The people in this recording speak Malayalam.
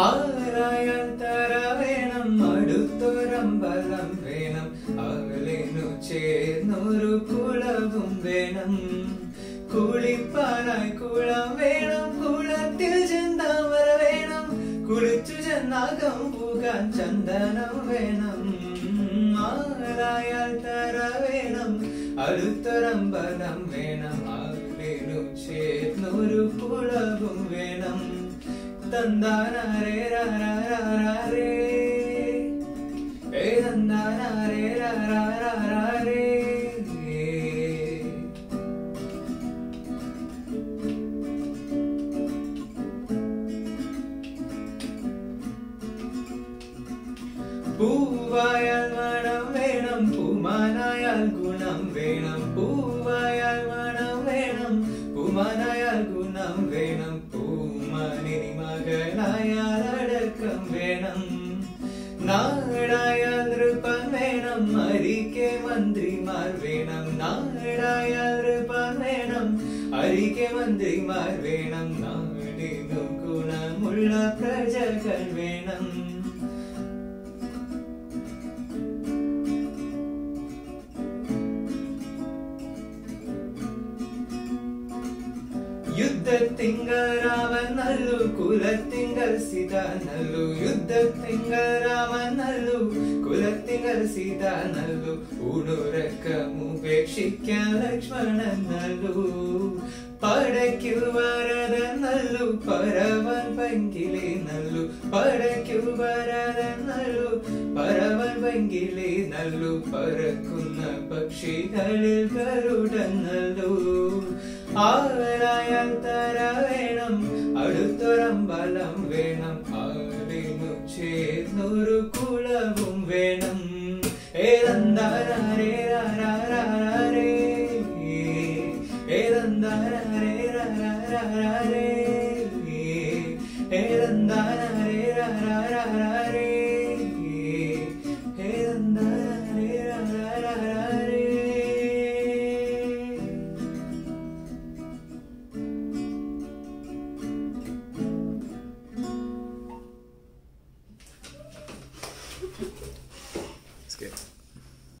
ആരായാൽ വേണം അടുത്തൊരമ്പലം വേണം. അകലിനു ചേർന്നൊരു കുളവും വേണം. കുളിപ്പാനായി കുളം വേണം കുളത്തിൽ ചെന്താമര വേണം. കുളിച്ചു ചെന്നാകം പോകാൻ ചന്ദനം വേണം. ആരായാൽ തര വേണം അടുത്തൊരമ്പലം വേണം. പൂവായാൽ മണം വേണം പൂമാനായാൽ ഗുണം വേണം. പൂവായാൽ മണം വേണം പൂമാനായാൽ അടക്കം വേണം നാടായാൽ നൃപ്പൻ വേണം അരിക്കെ മന്ത്രിമാർ വേണം നാടായാൽ നൃപ്പൻ വേണം അരിക്കെ മന്ത്രിമാർ വേണം നാടിനു ಯುದ್ಧ ತಿಂಗರಾಮನಲ್ಲು ಕುಲ ತಿಂಗಲಿಸಿದನಲ್ಲು ಯುದ್ಧ ತಿಂಗರಾಮನಲ್ಲು ಕುಲ ತಿಂಗಲಿಸಿದನಲ್ಲು ಉಣುರಕ ಮುಪೇಕ್ಷಿಕ್ಯ ಲಕ್ಷ್ಮಣನಲ್ಲು ಪಡಕಿರುವರದನಲ್ಲು ಪರವನ್ ಬಂಗಿಲಿನಲ್ಲು ಪಡಕಿರುವರದನಲ್ಲು ಪರವನ್ ಬಂಗಿಲಿನಲ್ಲು ಪರಕುನ್ನ ಪಕ್ಷಿಗಳಿಲ್ ಗರುಡನಲ್ಲೂ. നല്ലു പടയ്ക്കു വരദൻ ബലം പരവൻ പങ്കിലെ നല്ലു പറക്കുന്ന പക്ഷികളിൽ കരുടൻ നല്ലു ആരായാൽ തര വേണം അടുത്തൊരമ്പലം വേണം. ആടിനു ചേർന്നൊരു കുളവും വേണം. ഏതന്താരേ രാരേ ഏതന്താരേ രാരേ ഏതന്താരേ It's good.